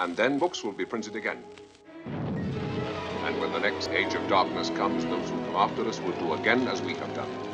and then books will be printed again. And when the next age of darkness comes, those who come after us will do again as we have done.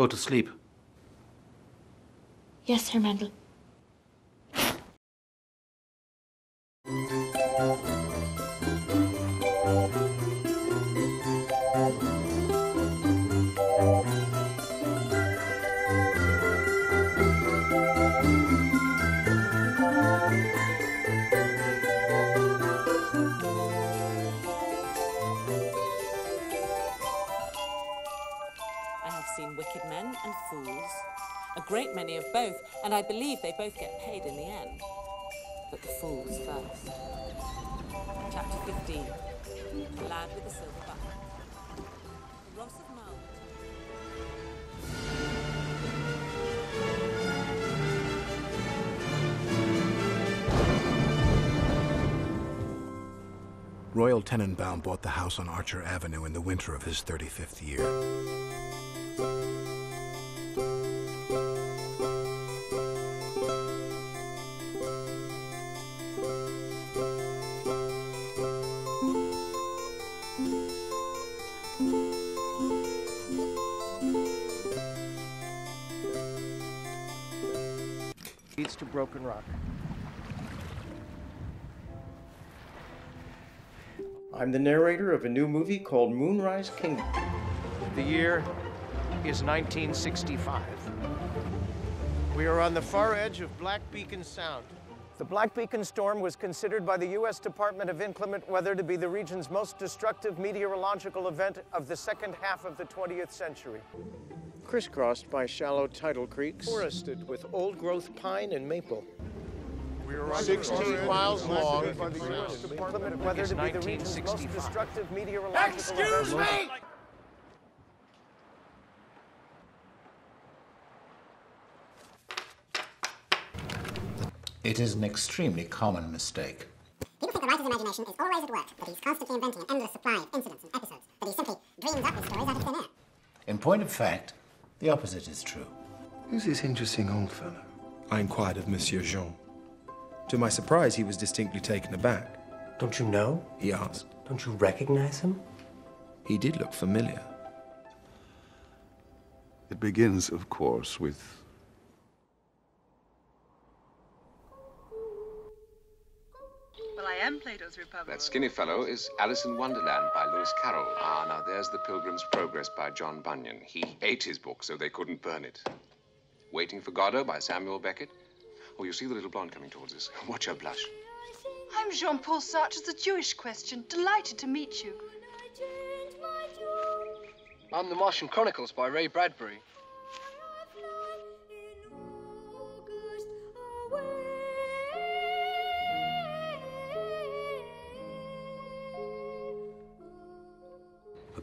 Go to sleep. Yes, Herr Mendel. Great many of both, and I believe they both get paid in the end. But the fools first. Chapter 15 The Lad with the Silver Button. Ross of Marwood. Royal Tenenbaum bought the house on Archer Avenue in the winter of his 35th year. Leads to Broken Rock. I'm the narrator of a new movie called Moonrise Kingdom. The year is 1965. We are on the far edge of Black Beacon Sound. The Black Beacon storm was considered by the U.S. Department of Inclement Weather to be the region's most destructive meteorological event of the second half of the 20th century. Crisscrossed by shallow tidal creeks, forested with old-growth pine and maple. We are 16 miles long. By the U.S. Department of Weather to be the region's most destructive meteorological Excuse event. me! It is an extremely common mistake. People think the writer's imagination is always at work, that he's constantly inventing an endless supply of incidents and episodes, that he simply dreams up his stories out of thin air. In point of fact, the opposite is true. Who's this interesting old fellow? I inquired of Monsieur Jean. To my surprise, he was distinctly taken aback. Don't you know? He asked. Don't you recognize him? He did look familiar. It begins, of course, with Well, I am Plato's Republic. That skinny fellow is Alice in Wonderland by Lewis Carroll. Ah, now there's The Pilgrim's Progress by John Bunyan. He ate his book so they couldn't burn it. Waiting for Godot by Samuel Beckett. Oh, you see the little blonde coming towards us. Watch her blush. I'm Jean Paul Sartre's The Jewish Question. Delighted to meet you. I'm The Martian Chronicles by Ray Bradbury.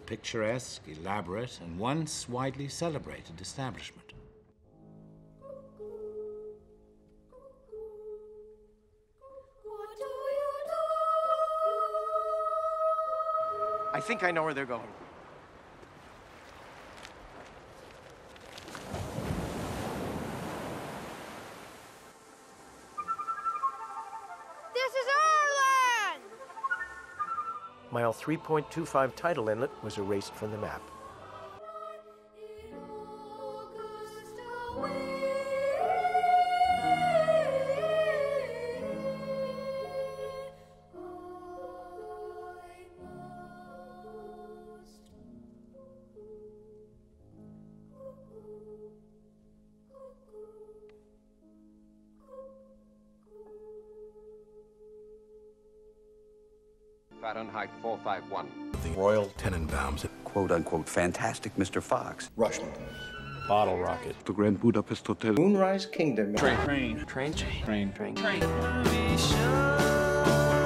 Picturesque, elaborate, and once widely celebrated establishment. I think I know where they're going. mile 3.25 Tidal Inlet was erased from the map. Fahrenheit 451. The Royal Tenenbaums. Quote unquote fantastic Mr. Fox. Rushmore. Bottle Rocket. The Grand Budapest Hotel. Moonrise Kingdom. Train. Train. Train. Train. Train. Train. Train. Train. Train.